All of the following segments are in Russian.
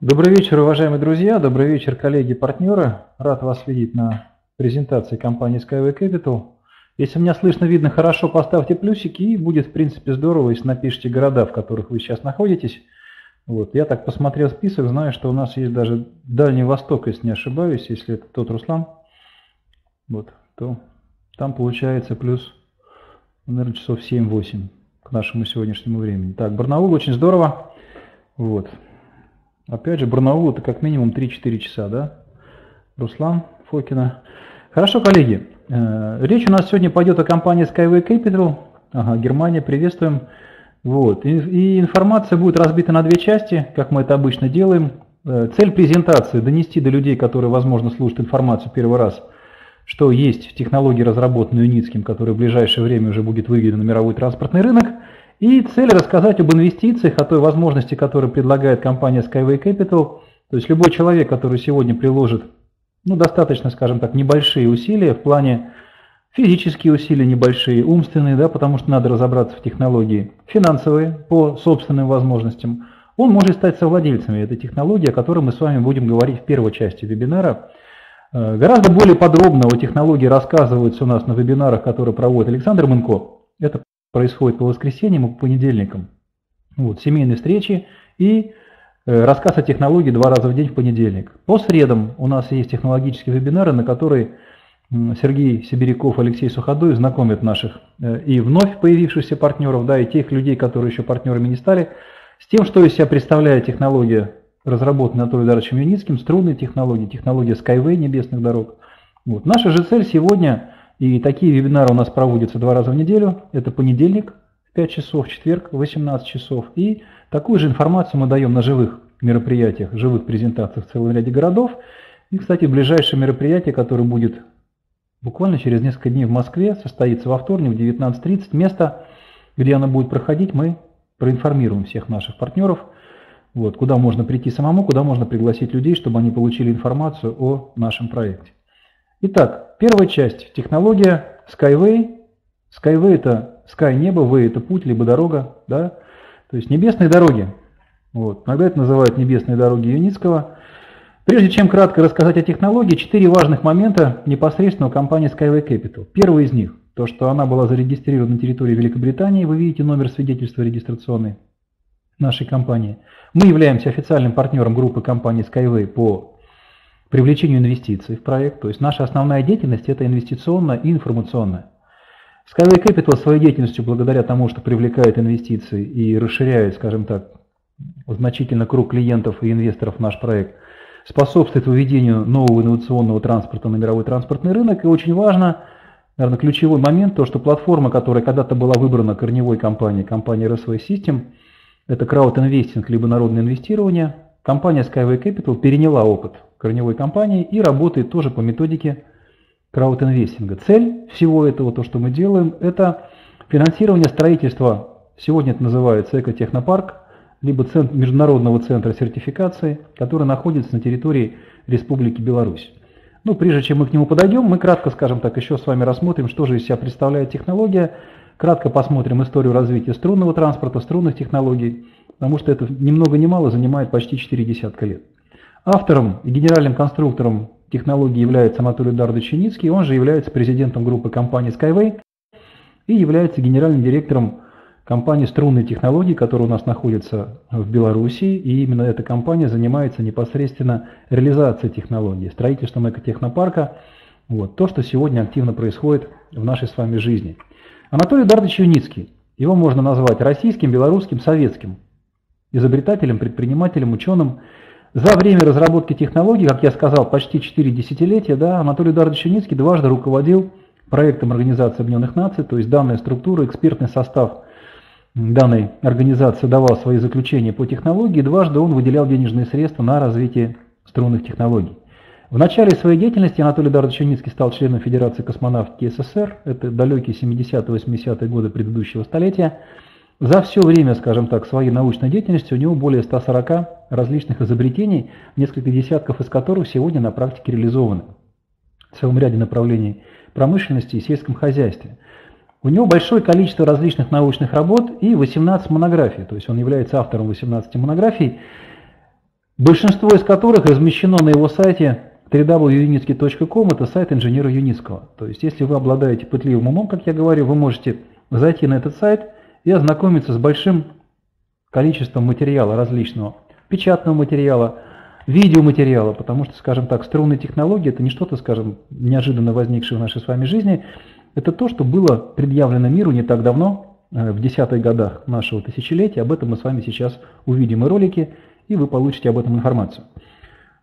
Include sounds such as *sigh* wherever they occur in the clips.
Добрый вечер, уважаемые друзья, добрый вечер, коллеги, партнеры. Рад вас видеть на презентации компании Skyway Capital. Если меня слышно, видно хорошо, поставьте плюсики и будет, в принципе, здорово, если напишите города, в которых вы сейчас находитесь. Вот. Я так посмотрел список, знаю, что у нас есть даже Дальний Восток, если не ошибаюсь, если это тот Руслан, вот, то там получается плюс, наверное, часов 7-8 к нашему сегодняшнему времени. Так, Барнаул очень здорово. Вот. Опять же, Барнаул это как минимум 3-4 часа, да? Руслан Фокина. Хорошо, коллеги. Э, речь у нас сегодня пойдет о компании Skyway Capital. Ага, Германия, приветствуем. Вот. И, и информация будет разбита на две части, как мы это обычно делаем. Э, цель презентации – донести до людей, которые, возможно, слушают информацию первый раз, что есть технологии, разработанные Юницким, которые в ближайшее время уже будет выведены на мировой транспортный рынок – и цель рассказать об инвестициях, о той возможности, которую предлагает компания Skyway Capital. То есть любой человек, который сегодня приложит ну, достаточно, скажем так, небольшие усилия в плане физические усилия небольшие, умственные, да, потому что надо разобраться в технологии, финансовые по собственным возможностям, он может стать совладельцем этой технологии, о которой мы с вами будем говорить в первой части вебинара. Э, гораздо более подробно о технологии рассказывается у нас на вебинарах, которые проводит Александр Мынко. Это происходит по воскресеньям и по понедельникам. Вот, семейные встречи и э, рассказ о технологии два раза в день в понедельник. По средам у нас есть технологические вебинары, на которые Сергей Сибиряков, Алексей Суходой знакомят наших э, и вновь появившихся партнеров, да, и тех людей, которые еще партнерами не стали, с тем, что из себя представляет технология, разработанная Анатолием Даровичем Юницким, струнные технологии, технология Skyway небесных дорог. Вот. Наша же цель сегодня и такие вебинары у нас проводятся два раза в неделю. Это понедельник в 5 часов, четверг в 18 часов. И такую же информацию мы даем на живых мероприятиях, живых презентациях в целом ряде городов. И, кстати, ближайшее мероприятие, которое будет буквально через несколько дней в Москве, состоится во вторник в 19.30. Место, где оно будет проходить, мы проинформируем всех наших партнеров, вот, куда можно прийти самому, куда можно пригласить людей, чтобы они получили информацию о нашем проекте. Итак, первая часть – технология Skyway. Skyway – это Sky – небо, Way – это путь, либо дорога, да? то есть небесные дороги. Вот. Иногда это называют небесные дороги Юницкого. Прежде чем кратко рассказать о технологии, четыре важных момента непосредственно у компании Skyway Capital. Первый из них – то, что она была зарегистрирована на территории Великобритании. Вы видите номер свидетельства регистрационной нашей компании. Мы являемся официальным партнером группы компании Skyway по привлечению инвестиций в проект. То есть наша основная деятельность это инвестиционная и информационная. Skyway Capital своей деятельностью, благодаря тому, что привлекает инвестиции и расширяет, скажем так, значительно круг клиентов и инвесторов в наш проект, способствует выведению нового инновационного транспорта на мировой транспортный рынок. И очень важно, наверное, ключевой момент, то, что платформа, которая когда-то была выбрана корневой компанией, компанией RSV System, это краудинвестинг, либо народное инвестирование, компания Skyway Capital переняла опыт корневой компании и работает тоже по методике краудинвестинга. Цель всего этого, то, что мы делаем, это финансирование строительства, сегодня это называется экотехнопарк, либо центр, Международного центра сертификации, который находится на территории Республики Беларусь. Ну, прежде чем мы к нему подойдем, мы кратко, скажем так, еще с вами рассмотрим, что же из себя представляет технология, кратко посмотрим историю развития струнного транспорта, струнных технологий, потому что это ни много ни мало занимает почти 4 десятка лет. Автором и генеральным конструктором технологии является Анатолий Дардович Чиницкий, он же является президентом группы компании Skyway и является генеральным директором компании струнной технологии, которая у нас находится в Беларуси, и именно эта компания занимается непосредственно реализацией технологии, строительством экотехнопарка, вот, то, что сегодня активно происходит в нашей с вами жизни. Анатолий Дардович Юницкий, его можно назвать российским, белорусским, советским изобретателем, предпринимателем, ученым, за время разработки технологий, как я сказал, почти 4 десятилетия, да, Анатолий Эдуардович Юницкий дважды руководил проектом Организации Объединенных Наций, то есть данная структура, экспертный состав данной организации давал свои заключения по технологии, дважды он выделял денежные средства на развитие струнных технологий. В начале своей деятельности Анатолий Эдуардович Юницкий стал членом Федерации космонавтики СССР, это далекие 70-80-е годы предыдущего столетия, за все время, скажем так, своей научной деятельности у него более 140 различных изобретений, несколько десятков из которых сегодня на практике реализованы в целом ряде направлений промышленности и сельском хозяйстве. У него большое количество различных научных работ и 18 монографий, то есть он является автором 18 монографий. большинство из которых размещено на его сайте www.unitsky.com, это сайт инженера Юницкого. То есть, если вы обладаете пытливым умом, как я говорю, вы можете зайти на этот сайт и ознакомиться с большим количеством материала различного, печатного материала, видеоматериала, потому что, скажем так, струнные технологии – это не что-то, скажем, неожиданно возникшее в нашей с вами жизни, это то, что было предъявлено миру не так давно, э, в десятых годах нашего тысячелетия. Об этом мы с вами сейчас увидим и ролики, и вы получите об этом информацию.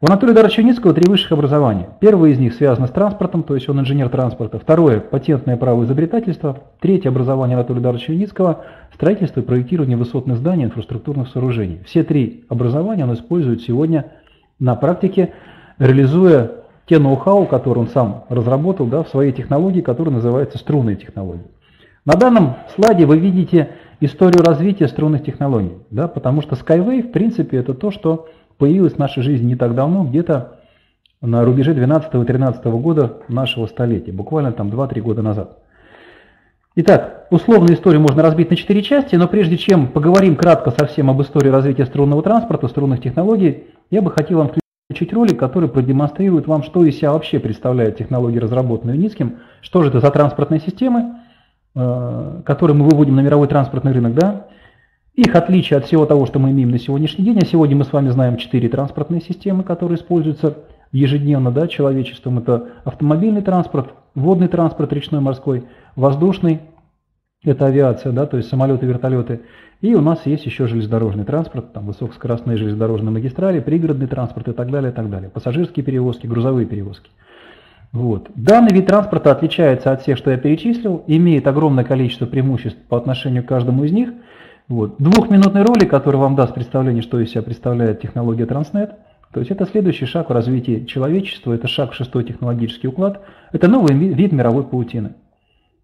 У Анатолия Даровича Юницкого три высших образования. Первое из них связано с транспортом, то есть он инженер транспорта. Второе – патентное право изобретательства. Третье – образование Анатолия Даровича Юницкого – строительство и проектирование высотных зданий и инфраструктурных сооружений. Все три образования он использует сегодня на практике, реализуя те ноу-хау, которые он сам разработал да, в своей технологии, которая называется струнные технологии. На данном слайде вы видите историю развития струнных технологий, да, потому что Skyway, в принципе, это то, что появилась в нашей жизни не так давно, где-то на рубеже 12 и 13 года нашего столетия, буквально там 2-3 года назад. Итак, условную историю можно разбить на четыре части, но прежде чем поговорим кратко совсем об истории развития струнного транспорта, струнных технологий, я бы хотел вам включить ролик, который продемонстрирует вам, что из себя вообще представляет технология, разработанная Низким, что же это за транспортные системы, э, которые мы выводим на мировой транспортный рынок, да, их отличие от всего того, что мы имеем на сегодняшний день, а сегодня мы с вами знаем четыре транспортные системы, которые используются ежедневно да, человечеством. Это автомобильный транспорт, водный транспорт, речной, морской, воздушный, это авиация, да, то есть самолеты, вертолеты. И у нас есть еще железнодорожный транспорт, там высокоскоростные железнодорожные магистрали, пригородный транспорт и так далее, и так далее. Пассажирские перевозки, грузовые перевозки. Вот. Данный вид транспорта отличается от всех, что я перечислил, имеет огромное количество преимуществ по отношению к каждому из них – вот. Двухминутный ролик, который вам даст представление, что из себя представляет технология Transnet. То есть это следующий шаг в развитии человечества, это шаг в шестой технологический уклад. Это новый вид мировой паутины.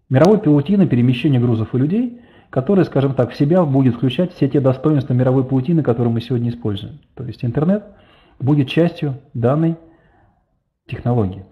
Мировой паутины перемещения грузов и людей, который, скажем так, в себя будет включать все те достоинства мировой паутины, которые мы сегодня используем. То есть интернет будет частью данной технологии.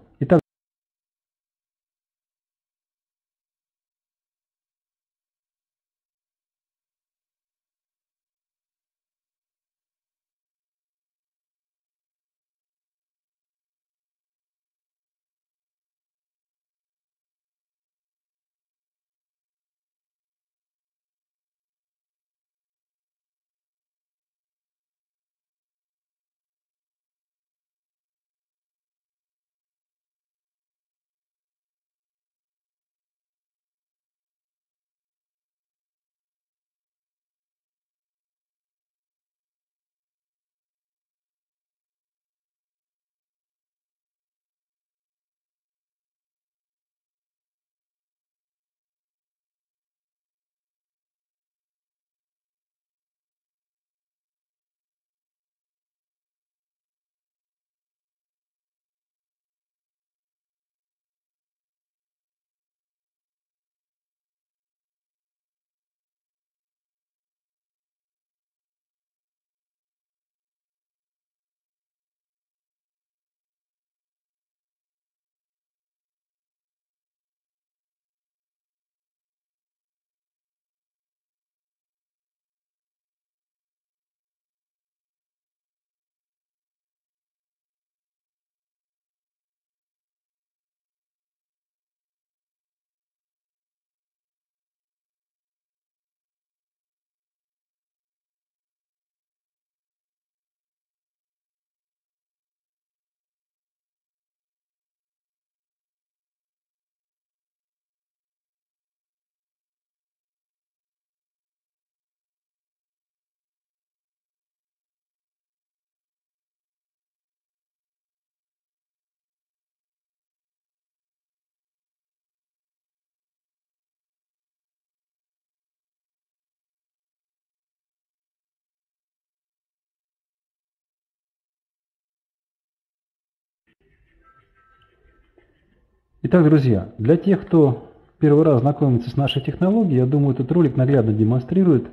Итак, друзья, для тех, кто первый раз знакомится с нашей технологией, я думаю, этот ролик наглядно демонстрирует,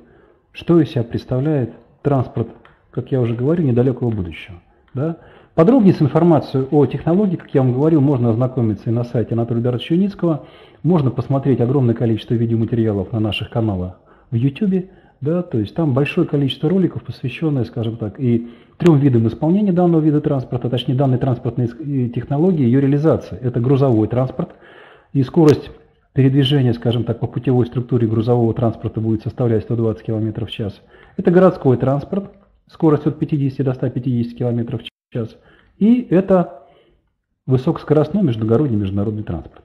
что из себя представляет транспорт, как я уже говорю, недалекого будущего. Да? Подробнее с информацией о технологии, как я вам говорил, можно ознакомиться и на сайте Анатолия Даровича можно посмотреть огромное количество видеоматериалов на наших каналах в YouTube, да, то есть там большое количество роликов, посвященное, скажем так, и трем видам исполнения данного вида транспорта, точнее данной транспортной технологии, ее реализации. Это грузовой транспорт, и скорость передвижения, скажем так, по путевой структуре грузового транспорта будет составлять 120 км в час. Это городской транспорт, скорость от 50 до 150 км в час. И это высокоскоростной междугородний международный транспорт.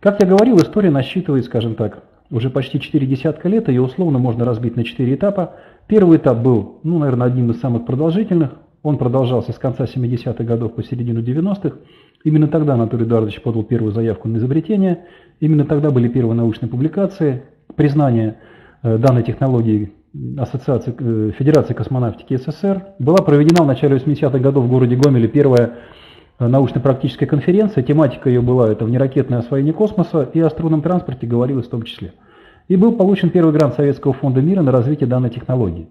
Как я говорил, история насчитывает, скажем так, уже почти 4 десятка лет, ее условно можно разбить на 4 этапа. Первый этап был, ну, наверное, одним из самых продолжительных. Он продолжался с конца 70-х годов по середину 90-х. Именно тогда Анатолий Эдуардович подал первую заявку на изобретение. Именно тогда были первые научные публикации, признание э, данной технологии Ассоциации э, Федерации космонавтики СССР. Была проведена в начале 80-х годов в городе Гомеле первая научно-практическая конференция. Тематика ее была это внеракетное освоение космоса и о струнном транспорте говорилось в том числе. И был получен первый грант Советского фонда мира на развитие данной технологии.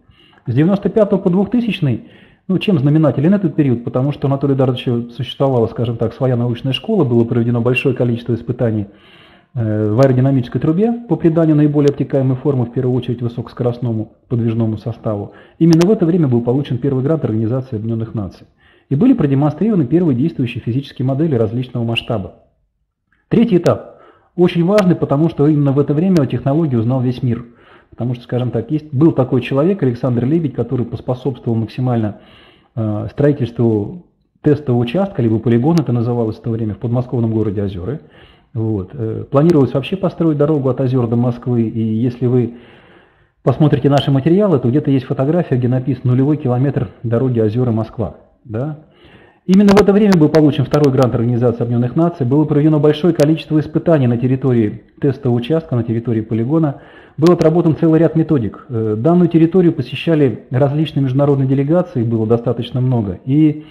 С 95 по 2000 ну, чем знаменателен этот период? Потому что у Анатолия Эдуардовича существовала, скажем так, своя научная школа, было проведено большое количество испытаний э, в аэродинамической трубе по приданию наиболее обтекаемой формы, в первую очередь высокоскоростному подвижному составу. Именно в это время был получен первый грант Организации Объединенных Наций. И были продемонстрированы первые действующие физические модели различного масштаба. Третий этап. Очень важный, потому что именно в это время о технологии узнал весь мир – Потому что, скажем так, есть, был такой человек, Александр Лебедь, который поспособствовал максимально э, строительству тестового участка, либо полигона, это называлось в то время, в подмосковном городе Озеры. Вот. Э, планировалось вообще построить дорогу от Озер до Москвы, и если вы посмотрите наши материалы, то где-то есть фотография, где написано нулевой километр дороги Озера-Москва. Да? Именно в это время был получен второй грант Организации Объединенных Наций, было проведено большое количество испытаний на территории тестового участка, на территории полигона, был отработан целый ряд методик. Э, данную территорию посещали различные международные делегации, было достаточно много, и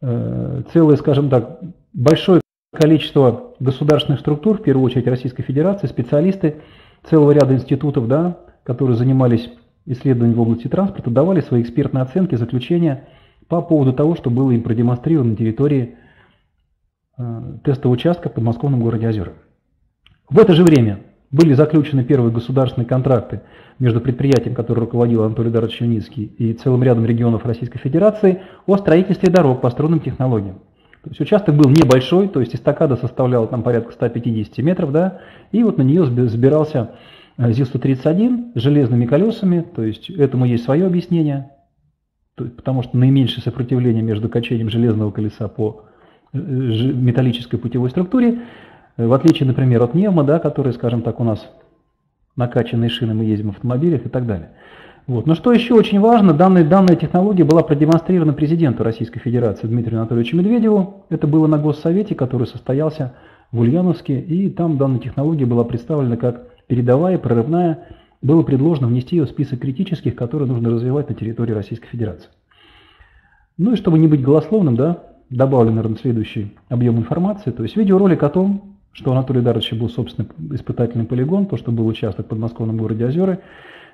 э, целое, скажем так, большое количество государственных структур, в первую очередь Российской Федерации, специалисты целого ряда институтов, да, которые занимались исследованием в области транспорта, давали свои экспертные оценки, заключения – по поводу того, что было им продемонстрировано на территории э, тестового участка в подмосковном городе Озера. В это же время были заключены первые государственные контракты между предприятием, которое руководил Анатолий Дарович Юницкий, и целым рядом регионов Российской Федерации о строительстве дорог по струнным технологиям. То есть участок был небольшой, то есть эстакада составляла там порядка 150 метров, да, и вот на нее сбирался э, ЗИЛ-131 с железными колесами, то есть этому есть свое объяснение, потому что наименьшее сопротивление между качением железного колеса по э, металлической путевой структуре, э, в отличие, например, от Невма, да, который, скажем так, у нас накачанные шины, мы ездим в автомобилях и так далее. Вот. Но что еще очень важно, данная, данная технология была продемонстрирована президенту Российской Федерации Дмитрию Анатольевичу Медведеву. Это было на Госсовете, который состоялся в Ульяновске, и там данная технология была представлена как передовая, прорывная, было предложено внести ее в список критических, которые нужно развивать на территории Российской Федерации. Ну и чтобы не быть голословным, да, добавлю, наверное, следующий объем информации. То есть видеоролик о том, что Анатолий Дарович был, собственно, испытательный полигон, то, что был участок в подмосковном городе Озеры.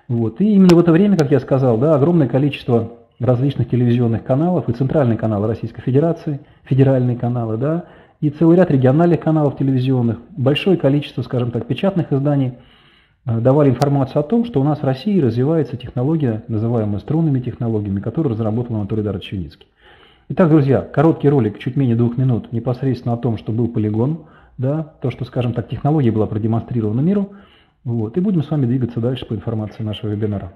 Вот. И именно в это время, как я сказал, да, огромное количество различных телевизионных каналов и центральные каналы Российской Федерации, федеральные каналы, да, и целый ряд региональных каналов телевизионных, большое количество, скажем так, печатных изданий – давали информацию о том, что у нас в России развивается технология, называемая струнными технологиями, которую разработал Анатолий Дарович Юницкий. Итак, друзья, короткий ролик, чуть менее двух минут, непосредственно о том, что был полигон, да, то, что, скажем так, технология была продемонстрирована миру, вот, и будем с вами двигаться дальше по информации нашего вебинара.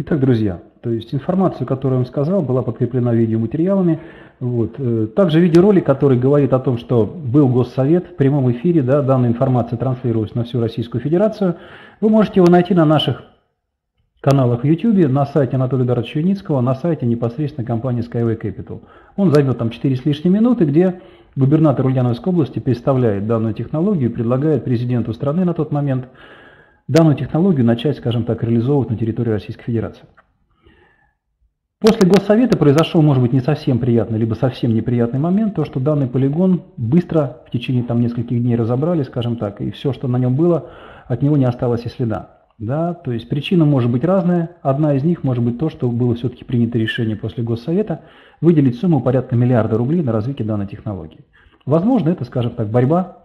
Итак, друзья, то есть информация, которую я вам сказал, была подкреплена видеоматериалами. Вот. Э, также видеоролик, который говорит о том, что был Госсовет в прямом эфире, да, данная информация транслировалась на всю Российскую Федерацию. Вы можете его найти на наших каналах в YouTube, на сайте Анатолия Даровича Юницкого, на сайте непосредственно компании Skyway Capital. Он займет там 4 с лишним минуты, где губернатор Ульяновской области представляет данную технологию, предлагает президенту страны на тот момент данную технологию начать, скажем так, реализовывать на территории Российской Федерации. После Госсовета произошел, может быть, не совсем приятный, либо совсем неприятный момент, то, что данный полигон быстро, в течение там нескольких дней разобрали, скажем так, и все, что на нем было, от него не осталось и следа. Да, то есть причина может быть разная. Одна из них может быть то, что было все-таки принято решение после Госсовета выделить сумму порядка миллиарда рублей на развитие данной технологии. Возможно, это, скажем так, борьба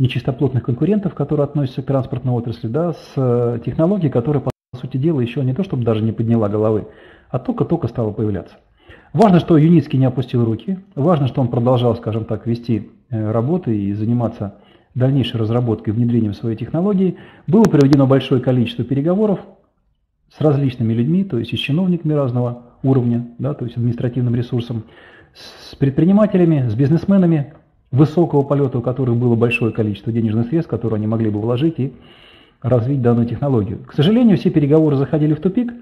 нечистоплотных конкурентов, которые относятся к транспортной отрасли, да, с э, технологией, которая, по сути дела, еще не то, чтобы даже не подняла головы, а только-только стала появляться. Важно, что Юницкий не опустил руки, важно, что он продолжал, скажем так, вести э, работы и заниматься дальнейшей разработкой и внедрением своей технологии. Было проведено большое количество переговоров с различными людьми, то есть и с чиновниками разного уровня, да, то есть административным ресурсом, с предпринимателями, с бизнесменами, высокого полета, у которых было большое количество денежных средств, которые они могли бы вложить и развить данную технологию. К сожалению, все переговоры заходили в тупик,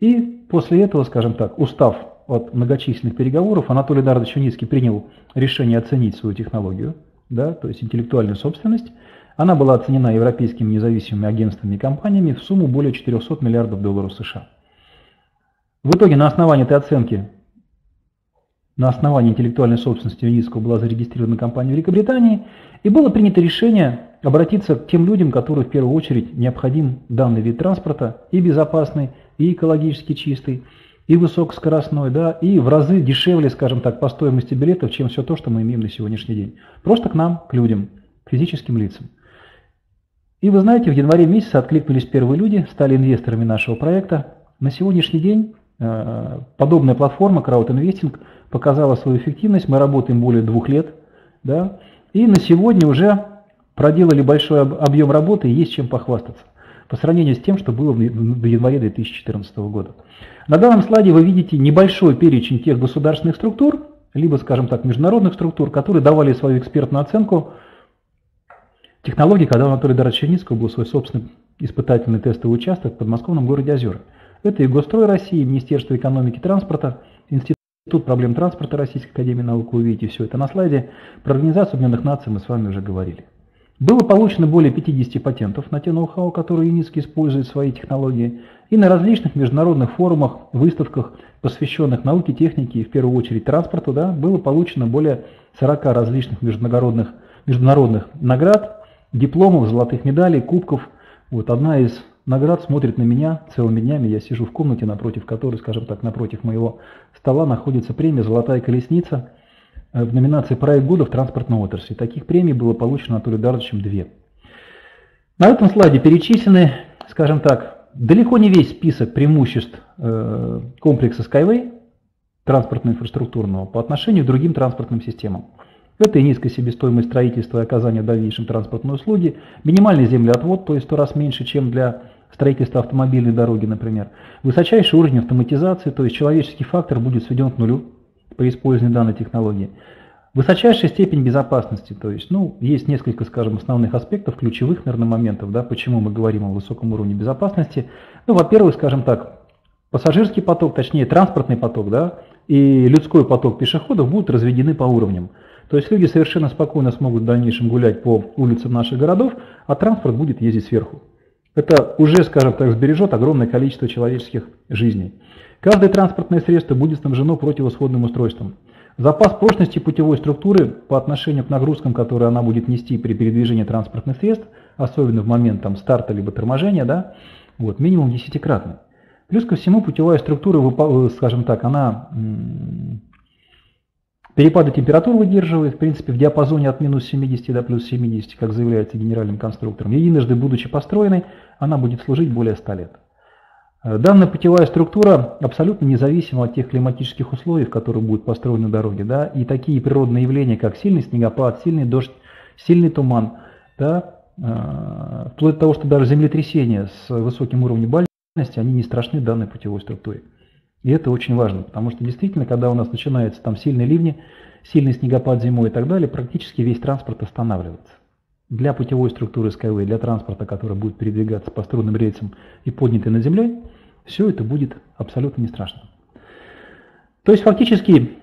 и после этого, скажем так, устав от многочисленных переговоров, Анатолий Дардович Юницкий принял решение оценить свою технологию, да, то есть интеллектуальную собственность. Она была оценена европейскими независимыми агентствами и компаниями в сумму более 400 миллиардов долларов США. В итоге на основании этой оценки на основании интеллектуальной собственности ЮНИСКО была зарегистрирована компания в Великобритании, и было принято решение обратиться к тем людям, которым в первую очередь необходим данный вид транспорта, и безопасный, и экологически чистый, и высокоскоростной, да, и в разы дешевле, скажем так, по стоимости билетов, чем все то, что мы имеем на сегодняшний день. Просто к нам, к людям, к физическим лицам. И вы знаете, в январе месяце откликнулись первые люди, стали инвесторами нашего проекта. На сегодняшний день подобная платформа Crowd показала свою эффективность. Мы работаем более двух лет. Да, и на сегодня уже проделали большой объем работы и есть чем похвастаться по сравнению с тем, что было в январе 2014 года. На данном слайде вы видите небольшой перечень тех государственных структур, либо, скажем так, международных структур, которые давали свою экспертную оценку технологии, когда у Анатолия Черницкого был свой собственный испытательный тестовый участок в подмосковном городе Озера. Это и Госстрой России, Министерство экономики и транспорта, Институт проблем транспорта Российской Академии Наук. Вы увидите все это на слайде. Про Организацию Объединенных Наций мы с вами уже говорили. Было получено более 50 патентов на те ноу-хау, которые Юницкий использует в своей технологии, и на различных международных форумах, выставках, посвященных науке, технике и в первую очередь транспорту, да, было получено более 40 различных международных, международных наград, дипломов, золотых медалей, кубков. Вот одна из наград смотрит на меня целыми днями. Я сижу в комнате, напротив которой, скажем так, напротив моего стола находится премия «Золотая колесница», Э, в номинации «Проект года в транспортной отрасли». Таких премий было получено Анатолием Дардовичем две. На этом слайде перечислены, скажем так, далеко не весь список преимуществ э, комплекса Skyway транспортно-инфраструктурного по отношению к другим транспортным системам. Это и низкая себестоимость строительства и оказания в дальнейшем транспортной услуги, минимальный землеотвод, то есть сто раз меньше, чем для строительства автомобильной дороги, например, высочайший уровень автоматизации, то есть человеческий фактор будет сведен к нулю, по использованию данной технологии. Высочайшая степень безопасности, то есть, ну, есть несколько, скажем, основных аспектов, ключевых, наверное, моментов, да, почему мы говорим о высоком уровне безопасности. Ну, во-первых, скажем так, пассажирский поток, точнее, транспортный поток, да, и людской поток пешеходов будут разведены по уровням. То есть люди совершенно спокойно смогут в дальнейшем гулять по улицам наших городов, а транспорт будет ездить сверху. Это уже, скажем так, сбережет огромное количество человеческих жизней. Каждое транспортное средство будет снабжено противосходным устройством. Запас прочности путевой структуры по отношению к нагрузкам, которые она будет нести при передвижении транспортных средств, особенно в момент там, старта либо торможения, да, вот, минимум десятикратный. Плюс ко всему путевая структура, э, скажем так, она перепады температур выдерживает, в принципе, в диапазоне от минус 70 до плюс 70, как заявляется генеральным конструктором. Единожды будучи построенной, она будет служить более 100 лет. Э, данная путевая структура абсолютно независима от тех климатических условий, в которых будут построены дороги. Да? И такие природные явления, как сильный снегопад, сильный дождь, сильный туман, да? Э, вплоть до того, что даже землетрясение с высоким уровнем они не страшны данной путевой структуре. И это очень важно, потому что действительно, когда у нас начинаются там сильные ливни, сильный снегопад зимой и так далее, практически весь транспорт останавливается. Для путевой структуры Skyway, для транспорта, который будет передвигаться по струнным рельсам и поднятый над землей, все это будет абсолютно не страшно. То есть фактически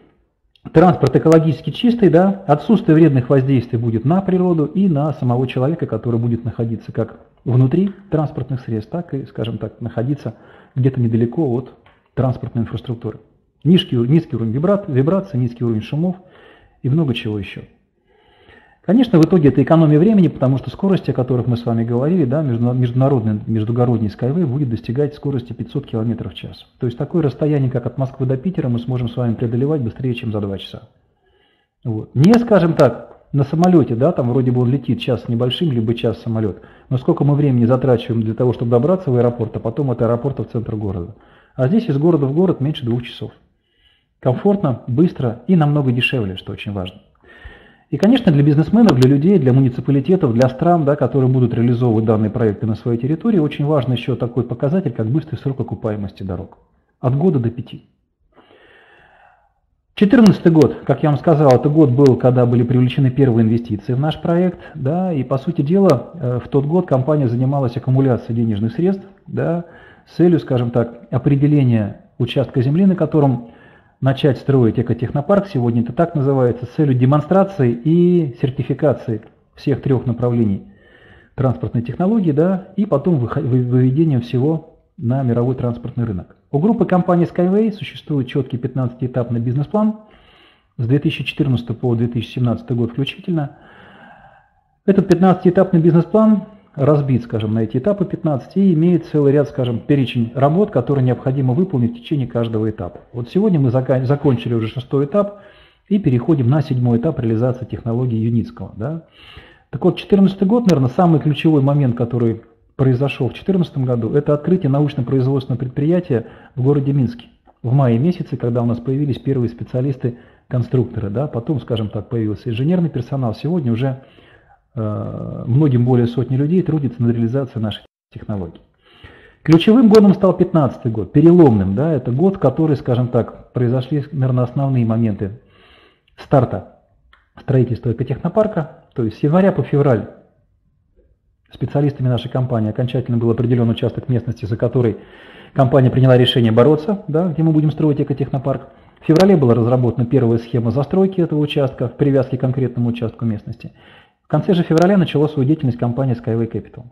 транспорт экологически чистый, да, отсутствие вредных воздействий будет на природу и на самого человека, который будет находиться как внутри транспортных средств, так и, скажем так, находиться где-то недалеко от транспортной инфраструктуры. Низкий, низкий уровень вибрат, вибрации, низкий уровень шумов и много чего еще. Конечно, в итоге это экономия времени, потому что скорости, о которых мы с вами говорили, да, международный, междугородний Skyway будет достигать скорости 500 км в час. То есть такое расстояние, как от Москвы до Питера, мы сможем с вами преодолевать быстрее, чем за 2 часа. Вот. Не, скажем так, на самолете, да, там вроде бы он летит час небольшим, либо час самолет, но сколько мы времени затрачиваем для того, чтобы добраться в аэропорт, а потом от аэропорта в центр города. А здесь из города в город меньше двух часов. Комфортно, быстро и намного дешевле, что очень важно. И, конечно, для бизнесменов, для людей, для муниципалитетов, для стран, да, которые будут реализовывать данные проекты на своей территории, очень важен еще такой показатель, как быстрый срок окупаемости дорог. От года до пяти. 2014 год, как я вам сказал, это год был, когда были привлечены первые инвестиции в наш проект, да, и по сути дела э, в тот год компания занималась аккумуляцией денежных средств, да, целью, скажем так, определения участка земли, на котором начать строить экотехнопарк, сегодня это так называется, с целью демонстрации и сертификации всех трех направлений транспортной технологии, да, и потом выведения всего на мировой транспортный рынок. У группы компании Skyway существует четкий 15-этапный бизнес-план с 2014 по 2017 год включительно. Этот 15-этапный бизнес-план разбит, скажем, на эти этапы 15 и имеет целый ряд, скажем, перечень работ, которые необходимо выполнить в течение каждого этапа. Вот сегодня мы закончили уже шестой этап и переходим на седьмой этап реализации технологии Юницкого. Да? Так вот, 2014 год, наверное, самый ключевой момент, который произошел в 2014 году, это открытие научно-производственного предприятия в городе Минске. В мае месяце, когда у нас появились первые специалисты-конструкторы, да, потом, скажем так, появился инженерный персонал, сегодня уже многим более сотни людей трудится над реализацией наших технологий. Ключевым годом стал 15 год, переломным, да, это год, в который, скажем так, произошли, наверное, основные моменты старта строительства экотехнопарка, то есть с января по февраль специалистами нашей компании окончательно был определен участок местности, за который компания приняла решение бороться, да, где мы будем строить экотехнопарк. В феврале была разработана первая схема застройки этого участка в привязке к конкретному участку местности. В конце же февраля начала свою деятельность компания Skyway Capital.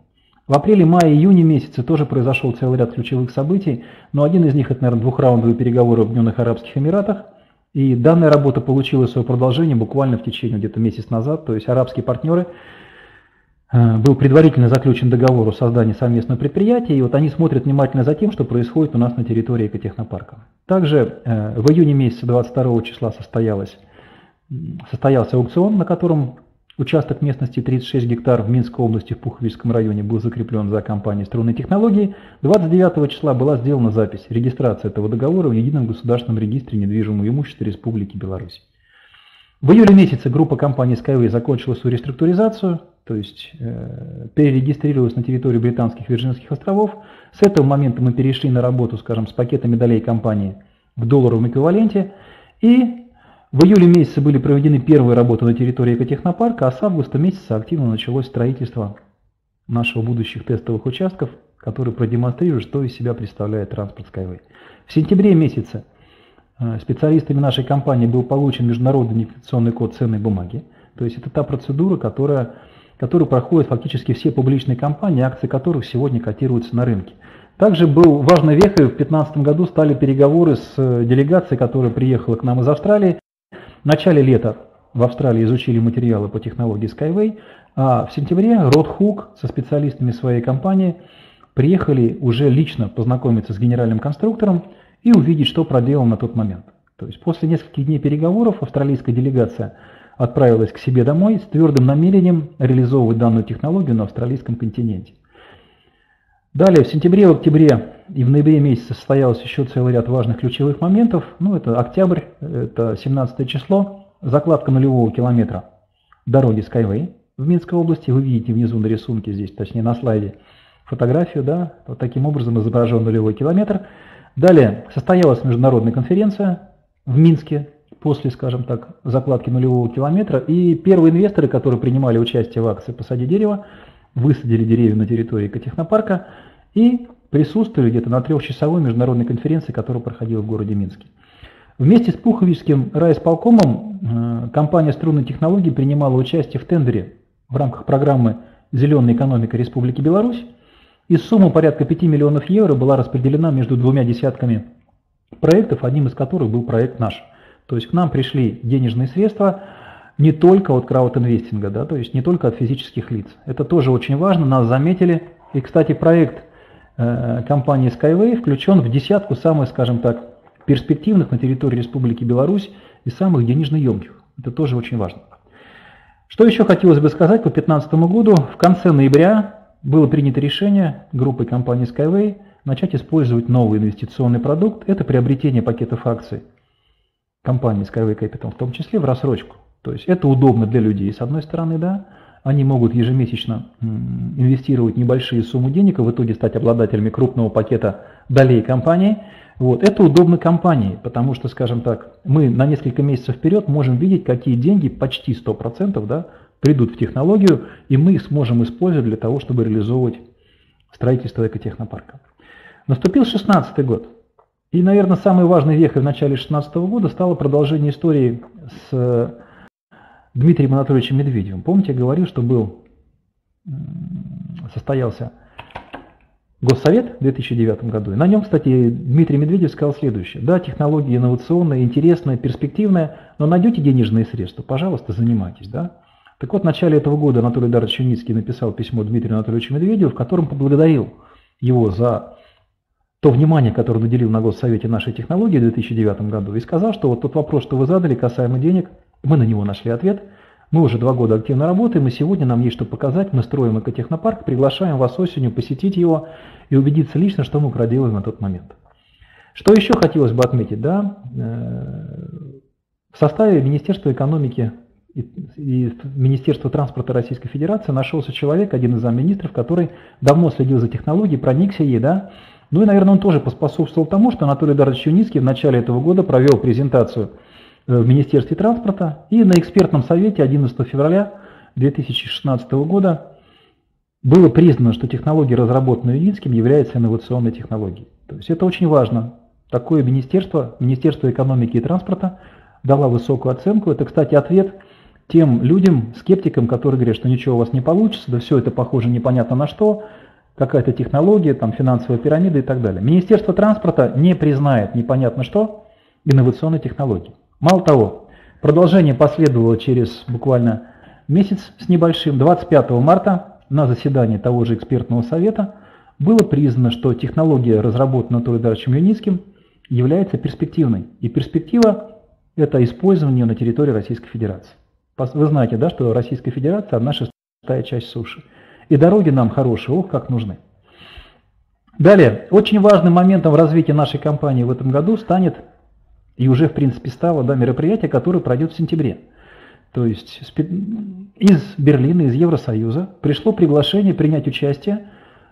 В апреле, мае, июне месяце тоже произошел целый ряд ключевых событий, но один из них это, наверное, двухраундовые переговоры в Объединенных Арабских Эмиратах. И данная работа получила свое продолжение буквально в течение где-то месяц назад. То есть арабские партнеры, э, был предварительно заключен договор о создании совместного предприятия, и вот они смотрят внимательно за тем, что происходит у нас на территории экотехнопарка. Также э, в июне месяце 22 числа состоялось, состоялся аукцион, на котором Участок местности 36 гектар в Минской области в Пуховическом районе был закреплен за компанией струнной технологии. 29 числа была сделана запись, регистрация этого договора в Едином государственном регистре недвижимого имущества Республики Беларусь. В июле месяце группа компании Skyway закончила свою реструктуризацию, то есть э, перерегистрировалась на территорию Британских Вирджинских островов. С этого момента мы перешли на работу, скажем, с пакетами долей компании в долларовом эквиваленте. И в июле месяце были проведены первые работы на территории экотехнопарка, а с августа месяца активно началось строительство нашего будущих тестовых участков, которые продемонстрируют, что из себя представляет транспорт Skyway. В сентябре месяце э, специалистами нашей компании был получен международный идентификационный код ценной бумаги. То есть это та процедура, которая, которую проходят фактически все публичные компании, акции которых сегодня котируются на рынке. Также был важной вехой в 2015 году стали переговоры с э, делегацией, которая приехала к нам из Австралии, начале лета в Австралии изучили материалы по технологии Skyway, а в сентябре Род Хук со специалистами своей компании приехали уже лично познакомиться с генеральным конструктором и увидеть, что проделал на тот момент. То есть после нескольких дней переговоров австралийская делегация отправилась к себе домой с твердым намерением реализовывать данную технологию на австралийском континенте. Далее, в сентябре, в октябре и в ноябре месяце состоялось еще целый ряд важных ключевых моментов. Ну, это октябрь, это 17 число, закладка нулевого километра дороги Skyway в Минской области. Вы видите внизу на рисунке здесь, точнее на слайде, фотографию, да, вот таким образом изображен нулевой километр. Далее состоялась международная конференция в Минске после, скажем так, закладки нулевого километра. И первые инвесторы, которые принимали участие в акции «Посади дерево», высадили деревья на территории экотехнопарка и присутствовали где-то на трехчасовой международной конференции, которая проходила в городе Минске. Вместе с Пуховичским райисполкомом э, компания «Струнные технологии» принимала участие в тендере в рамках программы «Зеленая экономика Республики Беларусь», и сумма порядка 5 миллионов евро была распределена между двумя десятками проектов, одним из которых был проект наш. То есть к нам пришли денежные средства не только от краудинвестинга, да, то есть не только от физических лиц. Это тоже очень важно, нас заметили. И, кстати, проект э, компании Skyway включен в десятку самых, скажем так, перспективных на территории Республики Беларусь и самых денежно емких. Это тоже очень важно. Что еще хотелось бы сказать по 2015 году. В конце ноября было принято решение группой компании Skyway начать использовать новый инвестиционный продукт. Это приобретение пакетов акций компании Skyway Capital, в том числе в рассрочку. То есть это удобно для людей, с одной стороны, да, они могут ежемесячно инвестировать небольшие суммы денег и в итоге стать обладателями крупного пакета долей компании – вот. Это удобно компании, потому что, скажем так, мы на несколько месяцев вперед можем видеть, какие деньги почти 100% да, придут в технологию, и мы их сможем использовать для того, чтобы реализовывать строительство экотехнопарка. Наступил 16 год. И, наверное, самой важной вехой в начале 16 года стало продолжение истории с Дмитрием Анатольевичем Медведевым. Помните, я говорил, что был, состоялся Госсовет в 2009 году. И на нем, кстати, Дмитрий Медведев сказал следующее. Да, технология инновационная, интересная, перспективная, но найдете денежные средства, пожалуйста, занимайтесь. Да? Так вот, в начале этого года Анатолий Дарович Юницкий написал письмо Дмитрию Анатольевичу Медведеву, в котором поблагодарил его за то внимание, которое наделил на Госсовете нашей технологии в 2009 году, и сказал, что вот тот вопрос, что вы задали касаемо денег, мы на него нашли ответ – мы уже два года активно работаем, и сегодня нам есть что показать. Мы строим экотехнопарк, приглашаем вас осенью посетить его и убедиться лично, что мы проделаем на тот момент. Что еще хотелось бы отметить, да? Э, в составе Министерства экономики и Министерства транспорта Российской Федерации нашелся человек, один из замминистров, который давно следил за технологией, проникся ей, да, ну и, наверное, он тоже поспособствовал тому, что Анатолий Дарович Юницкий в начале этого года провел презентацию в Министерстве транспорта и на экспертном совете 11 февраля 2016 года было признано, что технология, разработанная Юницким, является инновационной технологией. То есть это очень важно. Такое министерство, Министерство экономики и транспорта, дало высокую оценку. Это, кстати, ответ тем людям, скептикам, которые говорят, что ничего у вас не получится, да все это похоже непонятно на что, какая-то технология, там финансовая пирамида и так далее. Министерство транспорта не признает непонятно что инновационной технологии. Мало того, продолжение последовало через буквально месяц с небольшим. 25 марта на заседании того же экспертного совета было признано, что технология, разработанная Анатолием Даровичем Юницким, является перспективной. И перспектива – это использование на территории Российской Федерации. Вы знаете, да, что Российская Федерация – одна шестая часть суши. И дороги нам хорошие, ох, как нужны. Далее, очень важным моментом в развитии нашей компании в этом году станет и уже, в принципе, стало да, мероприятие, которое пройдет в сентябре. То есть из Берлина, из Евросоюза пришло приглашение принять участие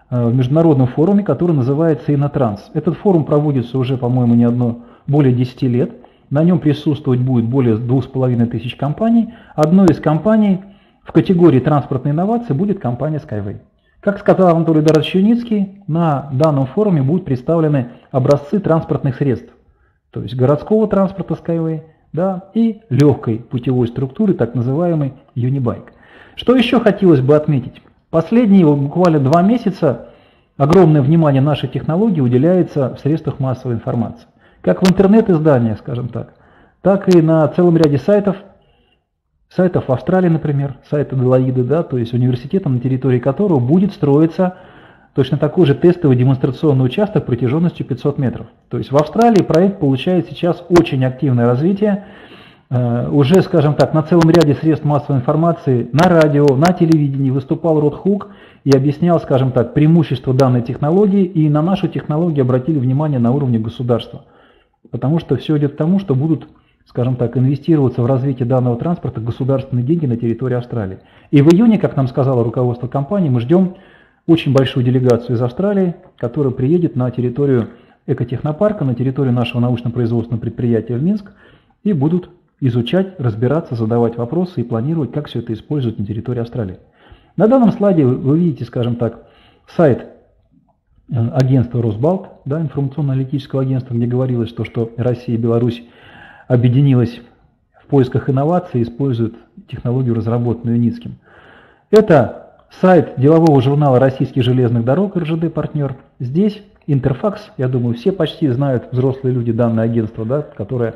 э, в международном форуме, который называется «Инотранс». Этот форум проводится уже, по-моему, не одно, более 10 лет. На нем присутствовать будет более 2500 компаний. Одной из компаний в категории транспортной инновации будет компания Skyway. Как сказал Анатолий Дорович Юницкий, на данном форуме будут представлены образцы транспортных средств то есть городского транспорта Skyway, да, и легкой путевой структуры, так называемый Unibike. Что еще хотелось бы отметить? Последние буквально два месяца огромное внимание нашей технологии уделяется в средствах массовой информации. Как в интернет-изданиях, скажем так, так и на целом ряде сайтов, сайтов в Австралии, например, сайта Делаиды, да, то есть университетом, на территории которого будет строиться точно такой же тестовый демонстрационный участок протяженностью 500 метров. То есть в Австралии проект получает сейчас очень активное развитие. Э, уже, скажем так, на целом ряде средств массовой информации, на радио, на телевидении выступал Род Хук и объяснял, скажем так, преимущество данной технологии, и на нашу технологию обратили внимание на уровне государства. Потому что все идет к тому, что будут, скажем так, инвестироваться в развитие данного транспорта государственные деньги на территории Австралии. И в июне, как нам сказало руководство компании, мы ждем очень большую делегацию из Австралии, которая приедет на территорию экотехнопарка, на территорию нашего научно-производственного предприятия в Минск и будут изучать, разбираться, задавать вопросы и планировать, как все это использовать на территории Австралии. На данном слайде вы видите, скажем так, сайт э, агентства Росбалт, да, информационно-аналитического агентства, где говорилось, то, что Россия и Беларусь объединилась в поисках инноваций и используют технологию, разработанную Ницким. Это сайт делового журнала российских железных дорог РЖД «Партнер». Здесь Интерфакс, я думаю, все почти знают, взрослые люди, данное агентство, да, которое,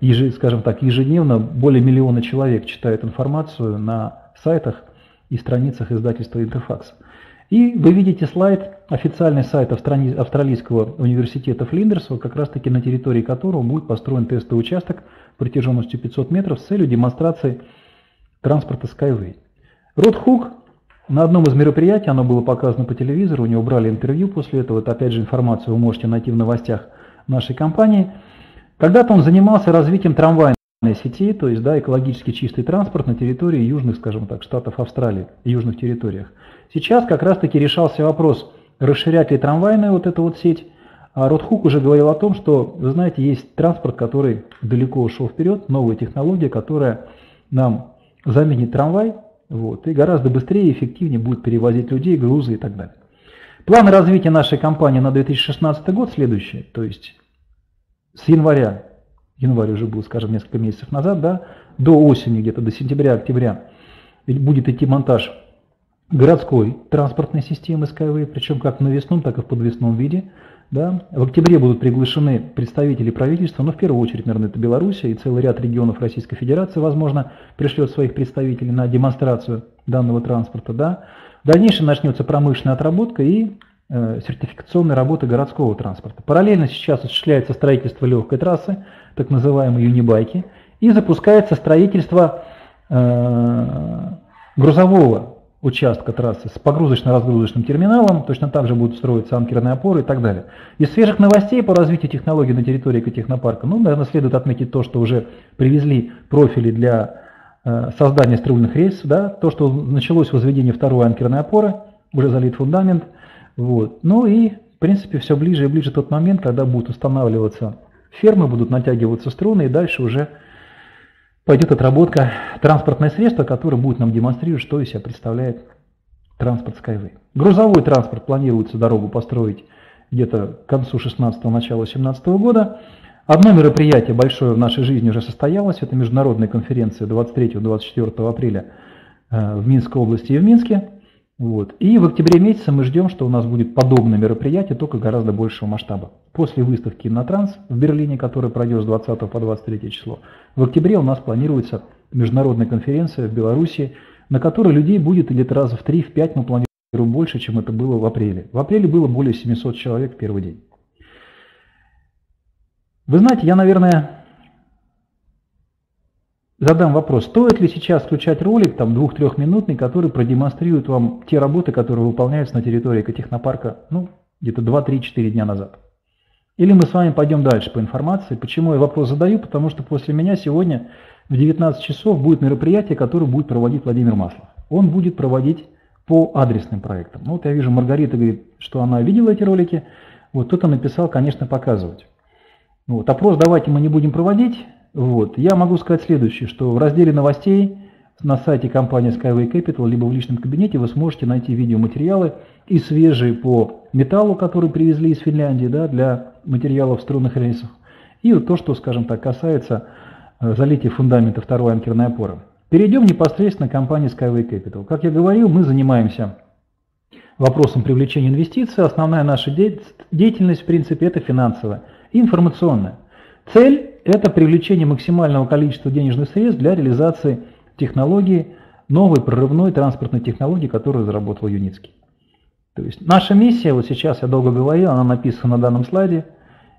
ежи, скажем так, ежедневно более миллиона человек читают информацию на сайтах и страницах издательства Интерфакс. И вы видите слайд, официальный сайт Австралийского университета Флиндерсова, как раз таки на территории которого будет построен тестовый участок протяженностью 500 метров с целью демонстрации транспорта Skyway. Род Хук на одном из мероприятий, оно было показано по телевизору, у него брали интервью после этого, это опять же информацию вы можете найти в новостях нашей компании. Когда-то он занимался развитием трамвайной сети, то есть да, экологически чистый транспорт на территории южных, скажем так, штатов Австралии, южных территориях. Сейчас как раз-таки решался вопрос, расширять ли трамвайную вот эту вот сеть. А Ротхук уже говорил о том, что, вы знаете, есть транспорт, который далеко ушел вперед, новая технология, которая нам заменит трамвай, вот, и гораздо быстрее и эффективнее будет перевозить людей, грузы и так далее. Планы развития нашей компании на 2016 год следующие, то есть с января, январь уже был, скажем, несколько месяцев назад, да, до осени, где-то до сентября-октября будет идти монтаж городской транспортной системы Skyway, причем как в навесном, так и в подвесном виде. Да. В октябре будут приглашены представители правительства, но в первую очередь, наверное, это Белоруссия и целый ряд регионов Российской Федерации, возможно, пришлет своих представителей на демонстрацию данного транспорта. Да. В дальнейшем начнется промышленная отработка и э, сертификационная работа городского транспорта. Параллельно сейчас осуществляется строительство легкой трассы, так называемой юнибайки, и запускается строительство э, грузового участка трассы с погрузочно-разгрузочным терминалом, точно так же будут строиться анкерные опоры и так далее. Из свежих новостей по развитию технологий на территории экотехнопарка, ну, наверное, следует отметить то, что уже привезли профили для э, создания струнных рельсов, да, то, что началось возведение второй анкерной опоры, уже залит фундамент, вот. Ну и, в принципе, все ближе и ближе тот момент, когда будут устанавливаться фермы, будут натягиваться струны, и дальше уже пойдет отработка транспортное средство, которое будет нам демонстрировать, что из себя представляет транспорт Skyway. Грузовой транспорт планируется дорогу построить где-то к концу 16-го, начала 17 -го года. Одно мероприятие большое в нашей жизни уже состоялось, это международная конференция 23-24 апреля э, в Минской области и в Минске. Вот. И в октябре месяце мы ждем, что у нас будет подобное мероприятие, только гораздо большего масштаба. После выставки «Иннотранс» в Берлине, которая пройдет с 20 по 23 число, в октябре у нас планируется международная конференция в Беларуси, на которой людей будет где-то раза в 3-5 мы планируем больше, чем это было в апреле. В апреле было более 700 человек в первый день. Вы знаете, я, наверное, задам вопрос, стоит ли сейчас включать ролик, там, двух-трехминутный, который продемонстрирует вам те работы, которые выполняются на территории экотехнопарка, ну, где-то 2-3-4 дня назад. Или мы с вами пойдем дальше по информации. Почему я вопрос задаю? Потому что после меня сегодня в 19 часов будет мероприятие, которое будет проводить Владимир Маслов. Он будет проводить по адресным проектам. Ну, вот я вижу, Маргарита говорит, что она видела эти ролики. Вот кто-то написал, конечно, показывать. Вот. Опрос давайте мы не будем проводить. Вот. Я могу сказать следующее, что в разделе новостей на сайте компании Skyway Capital, либо в личном кабинете вы сможете найти видеоматериалы и свежие по металлу, который привезли из Финляндии да, для материалов струнных рельсов, и вот то, что, скажем так, касается э, залития фундамента второй анкерной опоры. Перейдем непосредственно к компании Skyway Capital. Как я говорил, мы занимаемся вопросом привлечения инвестиций. Основная наша деятельность, в принципе, это финансовая информационная. Цель – это привлечение максимального количества денежных средств для реализации технологии, новой прорывной транспортной технологии, которую разработал Юницкий. То есть наша миссия, вот сейчас я долго говорил, она написана на данном слайде,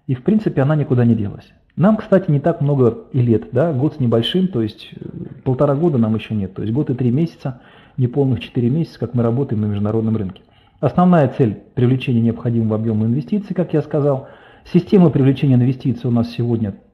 и в принципе она никуда не делась. Нам, кстати, не так много и лет, да, год с небольшим, то есть э, полтора года нам еще нет, то есть год и три месяца, неполных четыре месяца, как мы работаем на международном рынке. Основная цель – привлечения необходимого объема инвестиций, как я сказал – Система привлечения инвестиций у нас сегодня –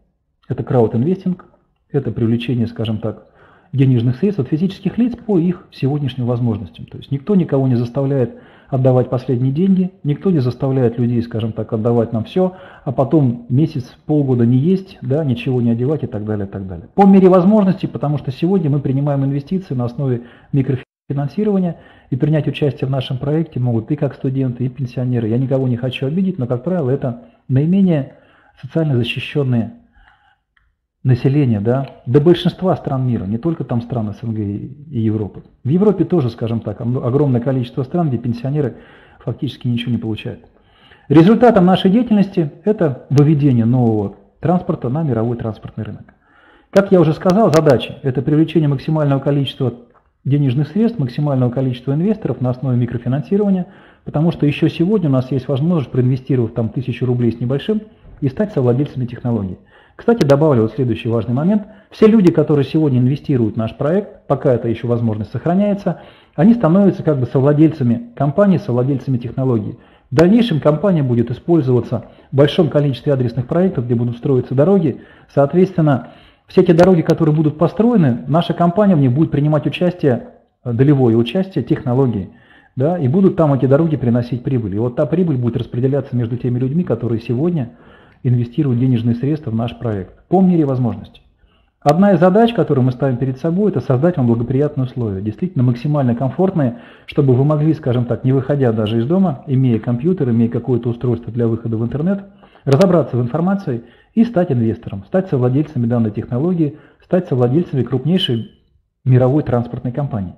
это краудинвестинг, это привлечение, скажем так, денежных средств от физических лиц по их сегодняшним возможностям. То есть никто никого не заставляет отдавать последние деньги, никто не заставляет людей, скажем так, отдавать нам все, а потом месяц, полгода не есть, да, ничего не одевать и так далее, и так далее. По мере возможностей, потому что сегодня мы принимаем инвестиции на основе микрофинансирования, и принять участие в нашем проекте могут и как студенты, и пенсионеры. Я никого не хочу обидеть, но, как правило, это наименее социально защищенные населения, да, до большинства стран мира, не только там страны СНГ и Европы. В Европе тоже, скажем так, огромное количество стран, где пенсионеры фактически ничего не получают. Результатом нашей деятельности это выведение нового транспорта на мировой транспортный рынок. Как я уже сказал, задача – это привлечение максимального количества денежных средств, максимального количества инвесторов на основе микрофинансирования, потому что еще сегодня у нас есть возможность проинвестировать там тысячу рублей с небольшим и стать совладельцами технологий. Кстати, добавлю вот следующий важный момент. Все люди, которые сегодня инвестируют в наш проект, пока это еще возможность сохраняется, они становятся как бы совладельцами компании, совладельцами технологий. В дальнейшем компания будет использоваться в большом количестве адресных проектов, где будут строиться дороги. Соответственно, все те дороги, которые будут построены, наша компания в них будет принимать участие, долевое участие технологии. Да, и будут там эти дороги приносить прибыль. И вот та прибыль будет распределяться между теми людьми, которые сегодня инвестировать денежные средства в наш проект по мере возможности. Одна из задач, которую мы ставим перед собой, это создать вам благоприятные условия, действительно максимально комфортные, чтобы вы могли, скажем так, не выходя даже из дома, имея компьютер, имея какое-то устройство для выхода в интернет, разобраться в информации и стать инвестором, стать совладельцами данной технологии, стать совладельцами крупнейшей мировой транспортной компании.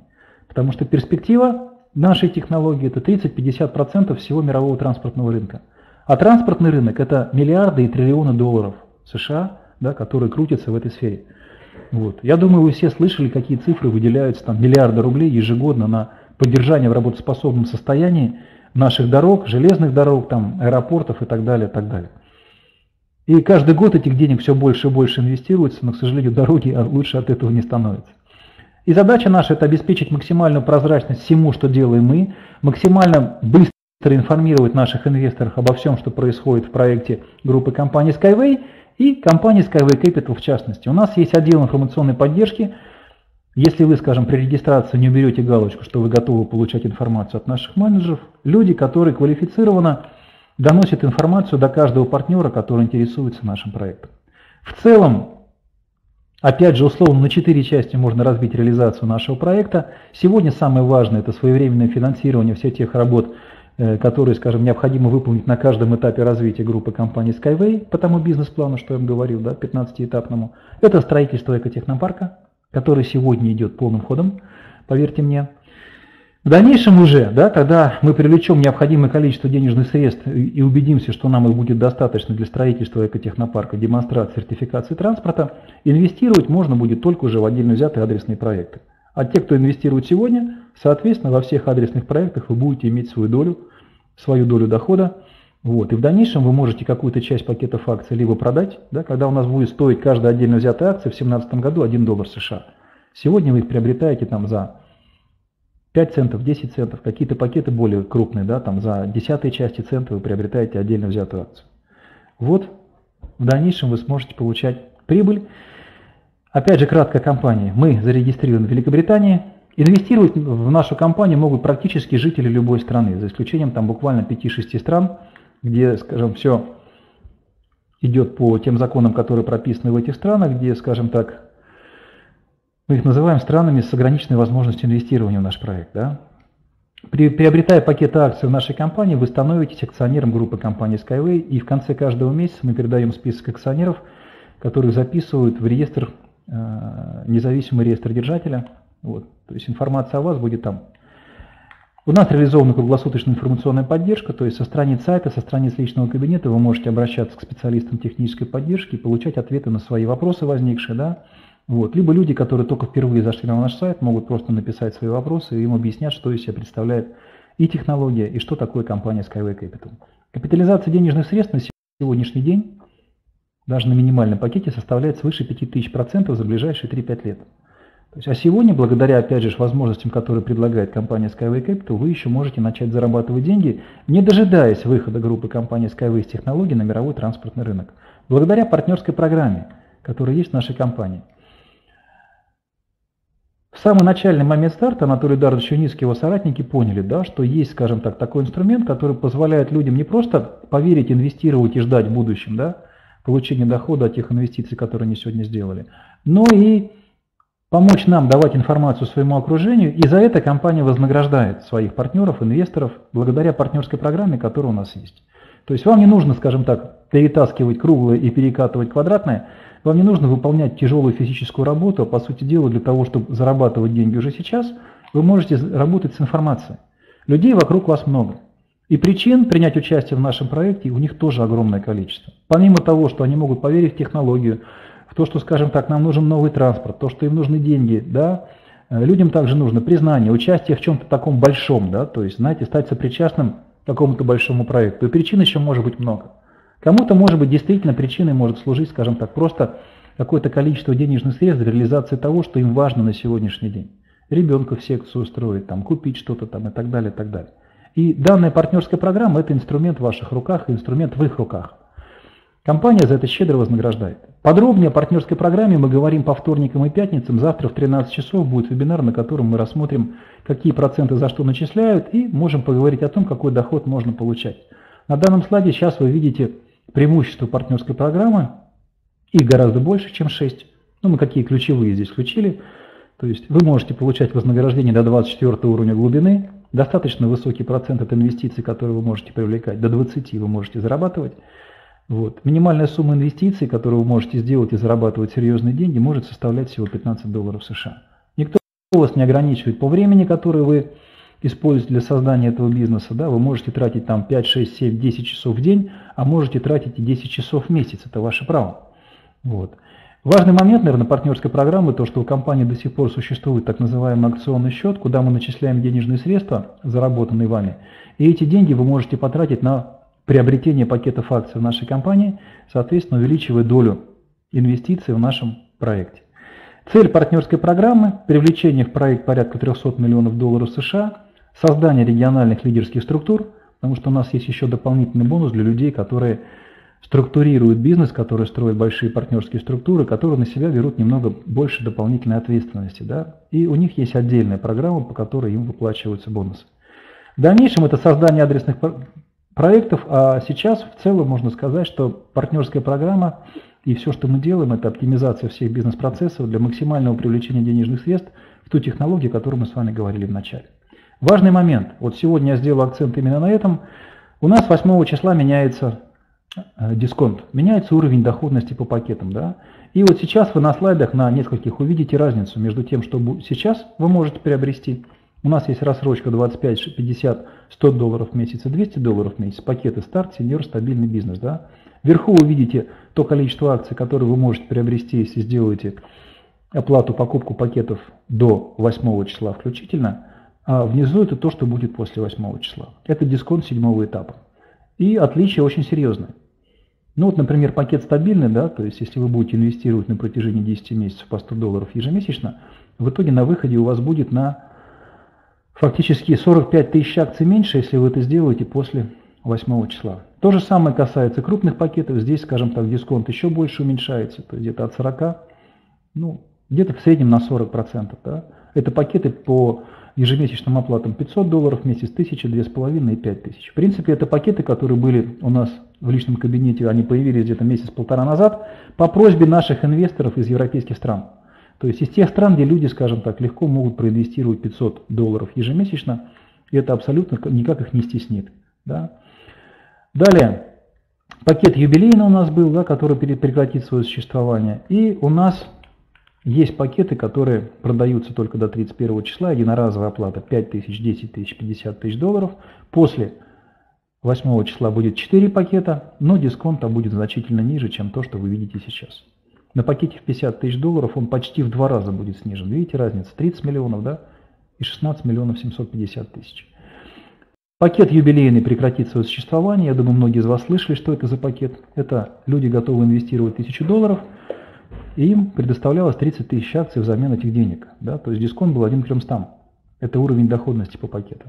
Потому что перспектива нашей технологии это 30-50% всего мирового транспортного рынка. А транспортный рынок – это миллиарды и триллионы долларов США, да, которые крутятся в этой сфере. Вот. Я думаю, вы все слышали, какие цифры выделяются, там миллиарды рублей ежегодно на поддержание в работоспособном состоянии наших дорог, железных дорог, там, аэропортов и так далее, и так далее. И каждый год этих денег все больше и больше инвестируется, но, к сожалению, дороги *laughs* лучше от этого не становятся. И задача наша – это обеспечить максимальную прозрачность всему, что делаем мы, максимально быстро информировать наших инвесторов обо всем, что происходит в проекте группы компании Skyway и компании Skyway Capital в частности. У нас есть отдел информационной поддержки. Если вы, скажем, при регистрации не уберете галочку, что вы готовы получать информацию от наших менеджеров, люди, которые квалифицированно доносят информацию до каждого партнера, который интересуется нашим проектом. В целом, Опять же, условно, на четыре части можно разбить реализацию нашего проекта. Сегодня самое важное – это своевременное финансирование всех тех работ, которые, скажем, необходимо выполнить на каждом этапе развития группы компании Skyway по тому бизнес-плану, что я вам говорил, да, 15-этапному. Это строительство экотехнопарка, который сегодня идет полным ходом, поверьте мне. В дальнейшем уже, да, когда мы привлечем необходимое количество денежных средств и убедимся, что нам их будет достаточно для строительства экотехнопарка, демонстрации, сертификации транспорта, инвестировать можно будет только уже в отдельно взятые адресные проекты. А те, кто инвестирует сегодня, соответственно, во всех адресных проектах вы будете иметь свою долю, свою долю дохода. Вот. И в дальнейшем вы можете какую-то часть пакетов акций либо продать, да, когда у нас будет стоить каждая отдельно взятая акция в 2017 году 1 доллар США. Сегодня вы их приобретаете там за 5 центов, 10 центов, какие-то пакеты более крупные, да, там за десятые части цента вы приобретаете отдельно взятую акцию. Вот в дальнейшем вы сможете получать прибыль. Опять же, кратко о компании. Мы зарегистрированы в Великобритании. Инвестировать в нашу компанию могут практически жители любой страны, за исключением там буквально 5-6 стран, где, скажем, все идет по тем законам, которые прописаны в этих странах, где, скажем так, мы их называем странами с ограниченной возможностью инвестирования в наш проект. Да? При, приобретая пакет акций в нашей компании, вы становитесь акционером группы компании Skyway, и в конце каждого месяца мы передаем список акционеров, которых записывают в реестр Э, независимый реестр держателя. Вот. То есть информация о вас будет там. У нас реализована круглосуточная информационная поддержка, то есть со страниц сайта, со страниц личного кабинета вы можете обращаться к специалистам технической поддержки и получать ответы на свои вопросы возникшие. Да? Вот. Либо люди, которые только впервые зашли на наш сайт, могут просто написать свои вопросы, и им объяснят, что из себя представляет и технология, и что такое компания Skyway Capital. Капитализация денежных средств на сегодняшний день даже на минимальном пакете составляет свыше 5000% за ближайшие 3-5 лет. То есть, а сегодня, благодаря, опять же, возможностям, которые предлагает компания Skyway Capital, вы еще можете начать зарабатывать деньги, не дожидаясь выхода группы компании Skyway с технологий на мировой транспортный рынок. Благодаря партнерской программе, которая есть в нашей компании. в самый начальный момент старта Анатолий Дарович Юницкий и его соратники поняли, да, что есть, скажем так, такой инструмент, который позволяет людям не просто поверить, инвестировать и ждать в будущем, да, получения дохода от тех инвестиций, которые они сегодня сделали, но и помочь нам давать информацию своему окружению, и за это компания вознаграждает своих партнеров, инвесторов, благодаря партнерской программе, которая у нас есть. То есть вам не нужно, скажем так, перетаскивать круглое и перекатывать квадратное, вам не нужно выполнять тяжелую физическую работу, а по сути дела для того, чтобы зарабатывать деньги уже сейчас, вы можете работать с информацией. Людей вокруг вас много. И причин принять участие в нашем проекте у них тоже огромное количество. Помимо того, что они могут поверить в технологию, в то, что, скажем так, нам нужен новый транспорт, то, что им нужны деньги, да, э, людям также нужно признание, участие в чем-то таком большом, да, то есть, знаете, стать сопричастным к какому-то большому проекту. И причин еще может быть много. Кому-то, может быть, действительно причиной может служить, скажем так, просто какое-то количество денежных средств для реализации того, что им важно на сегодняшний день. Ребенка в секцию устроить, там, купить что-то там и так далее, и так далее. И данная партнерская программа – это инструмент в ваших руках, инструмент в их руках. Компания за это щедро вознаграждает. Подробнее о партнерской программе мы говорим по вторникам и пятницам. Завтра в 13 часов будет вебинар, на котором мы рассмотрим, какие проценты за что начисляют, и можем поговорить о том, какой доход можно получать. На данном слайде сейчас вы видите преимущества партнерской программы, их гораздо больше, чем 6. Ну, мы какие ключевые здесь включили. То есть вы можете получать вознаграждение до 24 уровня глубины, достаточно высокий процент от инвестиций, которые вы можете привлекать, до 20 вы можете зарабатывать. Вот. Минимальная сумма инвестиций, которую вы можете сделать и зарабатывать серьезные деньги, может составлять всего 15 долларов США. Никто вас не ограничивает по времени, которое вы используете для создания этого бизнеса, да, вы можете тратить там 5, 6, 7, 10 часов в день, а можете тратить и 10 часов в месяц, это ваше право. Вот. Важный момент, наверное, партнерской программы, то, что у компании до сих пор существует так называемый акционный счет, куда мы начисляем денежные средства, заработанные вами, и эти деньги вы можете потратить на приобретение пакетов акций в нашей компании, соответственно, увеличивая долю инвестиций в нашем проекте. Цель партнерской программы – привлечение в проект порядка 300 миллионов долларов США – создание региональных лидерских структур, потому что у нас есть еще дополнительный бонус для людей, которые структурируют бизнес, которые строят большие партнерские структуры, которые на себя берут немного больше дополнительной ответственности. Да? И у них есть отдельная программа, по которой им выплачиваются бонусы. В дальнейшем это создание адресных проектов, а сейчас в целом можно сказать, что партнерская программа и все, что мы делаем, это оптимизация всех бизнес-процессов для максимального привлечения денежных средств в ту технологию, о которой мы с вами говорили в начале. Важный момент. Вот сегодня я сделал акцент именно на этом. У нас 8 числа меняется э, дисконт, меняется уровень доходности по пакетам. Да? И вот сейчас вы на слайдах на нескольких увидите разницу между тем, что сейчас вы можете приобрести. У нас есть рассрочка 25, 50, 100 долларов в месяц и 200 долларов в месяц. Пакеты старт, сеньор, стабильный бизнес. Да? Вверху вы видите то количество акций, которые вы можете приобрести, если сделаете оплату покупку пакетов до 8 числа включительно. А внизу это то, что будет после 8 числа. Это дисконт седьмого этапа. И отличие очень серьезное. Ну вот, например, пакет стабильный, да, то есть если вы будете инвестировать на протяжении 10 месяцев по 100 долларов ежемесячно, в итоге на выходе у вас будет на фактически 45 тысяч акций меньше, если вы это сделаете после 8 числа. То же самое касается крупных пакетов. Здесь, скажем так, дисконт еще больше уменьшается, то есть где-то от 40, ну, где-то в среднем на 40%. Да. Это пакеты по ежемесячным оплатам 500 долларов в месяц, 1000, 2500 и 5000. В принципе, это пакеты, которые были у нас в личном кабинете, они появились где-то месяц-полтора назад по просьбе наших инвесторов из европейских стран. То есть из тех стран, где люди, скажем так, легко могут проинвестировать 500 долларов ежемесячно, и это абсолютно никак их не стеснит. Да? Далее, пакет юбилейный у нас был, да, который прекратит свое существование. И у нас есть пакеты, которые продаются только до 31 числа, единоразовая оплата 5 тысяч, 10 тысяч, 50 тысяч долларов. После 8 числа будет 4 пакета, но дисконт там будет значительно ниже, чем то, что вы видите сейчас. На пакете в 50 тысяч долларов он почти в два раза будет снижен. Видите разницу? 30 миллионов, да? И 16 миллионов 750 тысяч. Пакет юбилейный прекратит свое существование. Я думаю, многие из вас слышали, что это за пакет. Это люди готовы инвестировать 1000 долларов – и им предоставлялось 30 тысяч акций взамен этих денег. Да? То есть дисконт был 1 к 300. Это уровень доходности по пакету.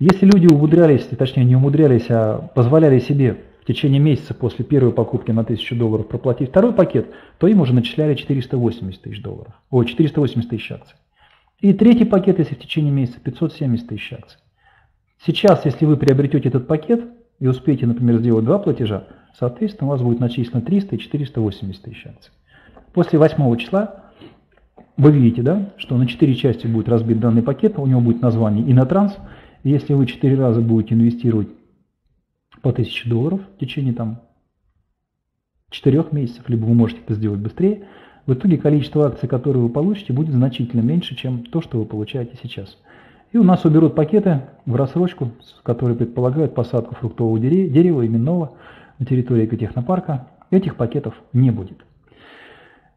Если люди умудрялись, точнее не умудрялись, а позволяли себе в течение месяца после первой покупки на 1000 долларов проплатить второй пакет, то им уже начисляли 480 тысяч долларов. О, 480 тысяч акций. И третий пакет, если в течение месяца, 570 тысяч акций. Сейчас, если вы приобретете этот пакет и успеете, например, сделать два платежа, соответственно, у вас будет начислено 300 и 480 тысяч акций. После 8 числа вы видите, да, что на 4 части будет разбит данный пакет, у него будет название Инотранс. Если вы 4 раза будете инвестировать по 1000 долларов в течение там 4 месяцев, либо вы можете это сделать быстрее, в итоге количество акций, которые вы получите, будет значительно меньше, чем то, что вы получаете сейчас. И у нас уберут пакеты в рассрочку, которые предполагают посадку фруктового дерева, именного на территории экотехнопарка. Этих пакетов не будет.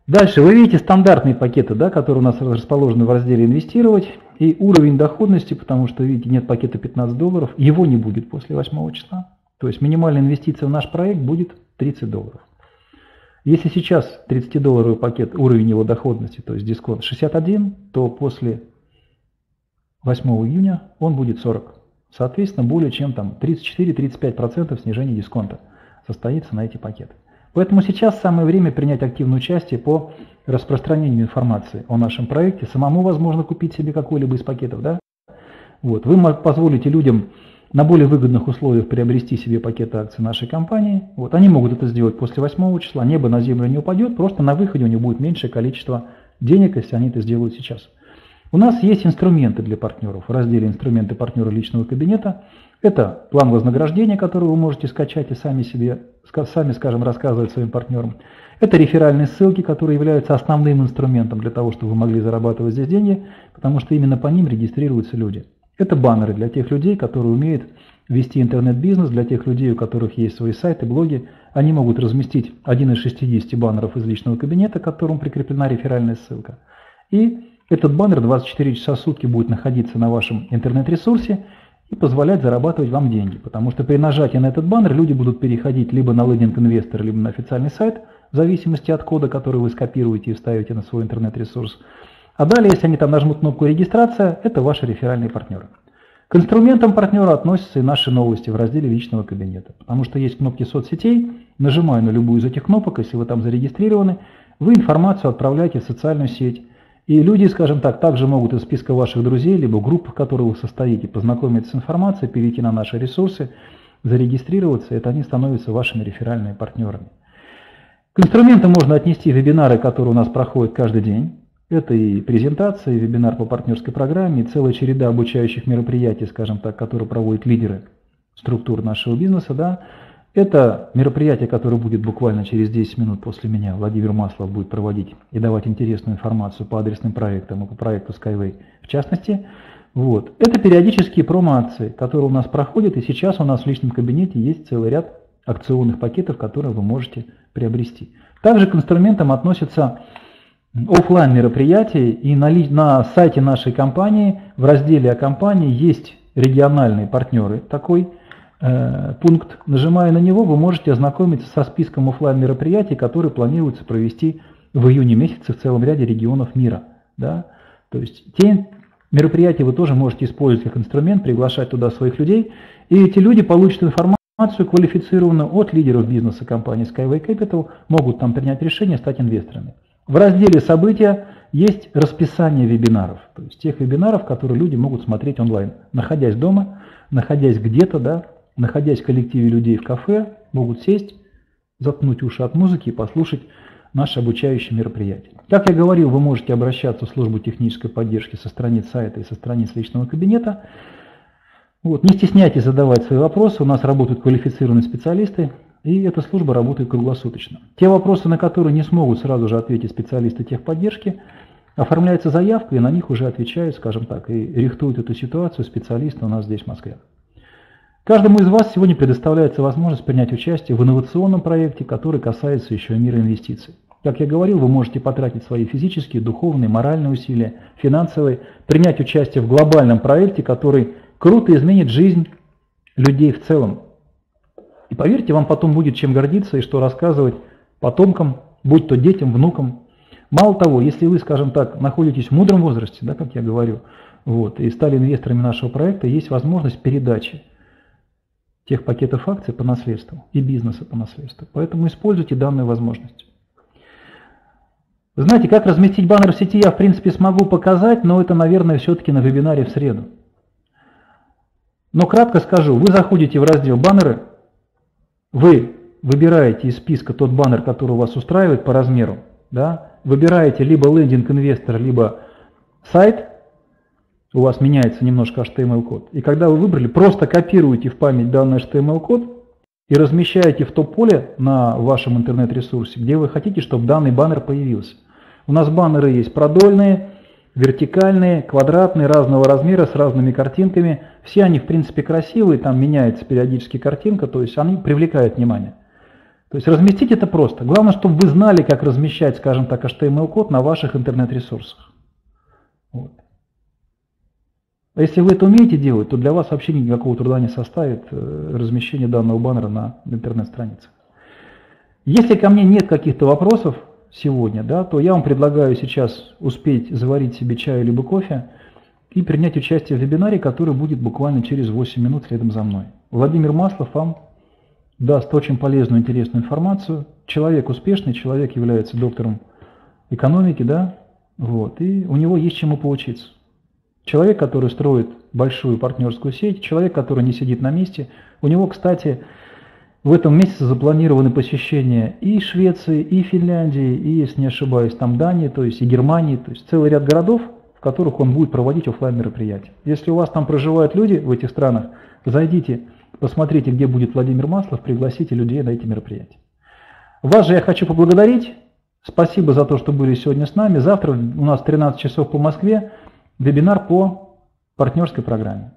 Дальше вы видите стандартные пакеты, да, которые у нас расположены в разделе «Инвестировать». И уровень доходности, потому что, видите, нет пакета 15 долларов, его не будет после 8 числа. То есть минимальная инвестиция в наш проект будет 30 долларов. Если сейчас 30-долларовый пакет, уровень его доходности, то есть дисконт 61, то после 8 июня он будет 40. Соответственно, более чем там 34-35% снижения дисконта состоится на эти пакеты. Поэтому сейчас самое время принять активное участие по распространению информации о нашем проекте. Самому возможно купить себе какой-либо из пакетов. Да? Вот. Вы позволите людям на более выгодных условиях приобрести себе пакеты акций нашей компании. Вот, они могут это сделать после 8 числа, небо на землю не упадет, просто на выходе у них будет меньшее количество денег, если они это сделают сейчас. У нас есть инструменты для партнеров в разделе «Инструменты партнера личного кабинета». Это план вознаграждения, который вы можете скачать и сами себе, сами, скажем, рассказывать своим партнерам. Это реферальные ссылки, которые являются основным инструментом для того, чтобы вы могли зарабатывать здесь деньги, потому что именно по ним регистрируются люди. Это баннеры для тех людей, которые умеют вести интернет-бизнес, для тех людей, у которых есть свои сайты, блоги. Они могут разместить один из 60 баннеров из личного кабинета, к которому прикреплена реферальная ссылка. И этот баннер 24 часа в сутки будет находиться на вашем интернет-ресурсе и позволять зарабатывать вам деньги. Потому что при нажатии на этот баннер люди будут переходить либо на лендинг инвестора, либо на официальный сайт, в зависимости от кода, который вы скопируете и вставите на свой интернет-ресурс. А далее, если они там нажмут кнопку «Регистрация», это ваши реферальные партнеры. К инструментам партнера относятся и наши новости в разделе личного кабинета. Потому что есть кнопки соцсетей, нажимая на любую из этих кнопок, если вы там зарегистрированы, вы информацию отправляете в социальную сеть. И люди, скажем так, также могут из списка ваших друзей, либо групп, в которой вы состоите, познакомиться с информацией, перейти на наши ресурсы, зарегистрироваться, и это они становятся вашими реферальными партнерами. К инструментам можно отнести вебинары, которые у нас проходят каждый день. Это и презентация, и вебинар по партнерской программе, и целая череда обучающих мероприятий, скажем так, которые проводят лидеры структур нашего бизнеса. Да. Это мероприятие, которое будет буквально через 10 минут после меня. Владимир Маслов будет проводить и давать интересную информацию по адресным проектам и по проекту Skyway в частности. Вот. Это периодические промо-акции, которые у нас проходят, и сейчас у нас в личном кабинете есть целый ряд акционных пакетов, которые вы можете приобрести. Также к инструментам относятся офлайн мероприятий, и на, на сайте нашей компании в разделе о компании есть региональные партнеры, такой э, пункт. Нажимая на него, вы можете ознакомиться со списком офлайн мероприятий, которые планируется провести в июне месяце в целом ряде регионов мира. Да? То есть те мероприятия вы тоже можете использовать как инструмент, приглашать туда своих людей, и эти люди получат информацию квалифицированную от лидеров бизнеса компании Skyway Capital, могут там принять решение стать инвесторами. В разделе «События» есть расписание вебинаров, то есть тех вебинаров, которые люди могут смотреть онлайн, находясь дома, находясь где-то, да, находясь в коллективе людей в кафе, могут сесть, заткнуть уши от музыки и послушать наше обучающее мероприятие. Как я говорил, вы можете обращаться в службу технической поддержки со страниц сайта и со страниц личного кабинета. Вот, не стесняйтесь задавать свои вопросы, у нас работают квалифицированные специалисты, и эта служба работает круглосуточно. Те вопросы, на которые не смогут сразу же ответить специалисты техподдержки, оформляется заявка, и на них уже отвечают, скажем так, и рихтуют эту ситуацию специалисты у нас здесь в Москве. Каждому из вас сегодня предоставляется возможность принять участие в инновационном проекте, который касается еще и мира инвестиций. Как я говорил, вы можете потратить свои физические, духовные, моральные усилия, финансовые, принять участие в глобальном проекте, который круто изменит жизнь людей в целом, и поверьте, вам потом будет чем гордиться и что рассказывать потомкам, будь то детям, внукам. Мало того, если вы, скажем так, находитесь в мудром возрасте, да, как я говорю, вот, и стали инвесторами нашего проекта, есть возможность передачи тех пакетов акций по наследству и бизнеса по наследству. Поэтому используйте данную возможность. Знаете, как разместить баннер в сети я в принципе смогу показать, но это, наверное, все-таки на вебинаре в среду. Но кратко скажу, вы заходите в раздел баннеры, вы выбираете из списка тот баннер, который вас устраивает по размеру, да, выбираете либо лендинг инвестора, либо сайт, у вас меняется немножко HTML-код. И когда вы выбрали, просто копируете в память данный HTML-код и размещаете в то поле на вашем интернет-ресурсе, где вы хотите, чтобы данный баннер появился. У нас баннеры есть продольные, вертикальные, квадратные, разного размера, с разными картинками. Все они, в принципе, красивые, там меняется периодически картинка, то есть они привлекают внимание. То есть разместить это просто. Главное, чтобы вы знали, как размещать, скажем так, HTML-код на ваших интернет-ресурсах. Вот. А если вы это умеете делать, то для вас вообще никакого труда не составит э, размещение данного баннера на интернет-странице. Если ко мне нет каких-то вопросов, сегодня, да, то я вам предлагаю сейчас успеть заварить себе чай либо кофе и принять участие в вебинаре, который будет буквально через 8 минут следом за мной. Владимир Маслов вам даст очень полезную, интересную информацию. Человек успешный, человек является доктором экономики, да, вот, и у него есть чему поучиться. Человек, который строит большую партнерскую сеть, человек, который не сидит на месте, у него, кстати, в этом месяце запланированы посещения и Швеции, и Финляндии, и, если не ошибаюсь, там Дании, то есть и Германии, то есть целый ряд городов, в которых он будет проводить офлайн мероприятия. Если у вас там проживают люди в этих странах, зайдите, посмотрите, где будет Владимир Маслов, пригласите людей на эти мероприятия. Вас же я хочу поблагодарить. Спасибо за то, что были сегодня с нами. Завтра у нас 13 часов по Москве вебинар по партнерской программе.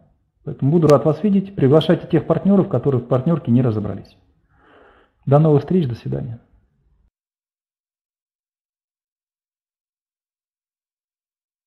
Поэтому буду рад вас видеть. Приглашайте тех партнеров, которые в партнерке не разобрались. До новых встреч, до свидания.